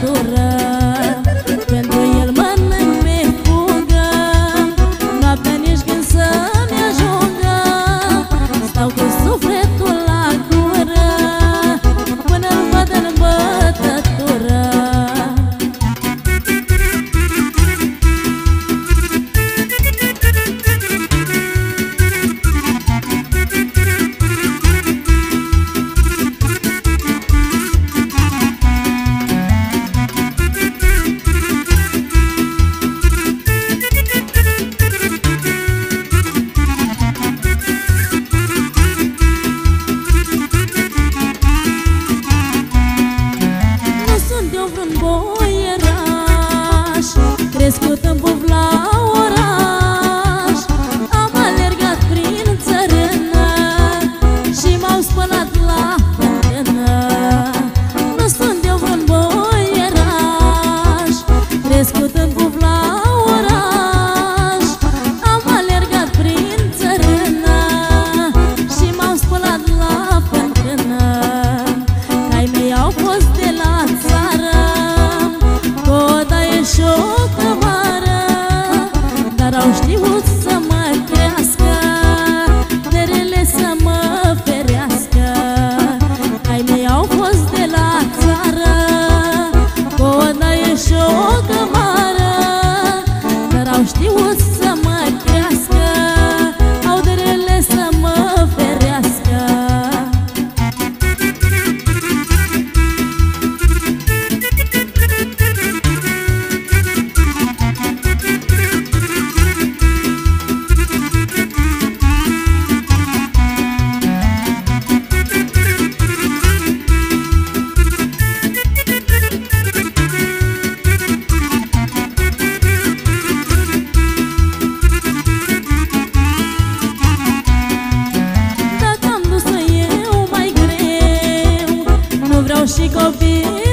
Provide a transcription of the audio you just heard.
currar Nu vreau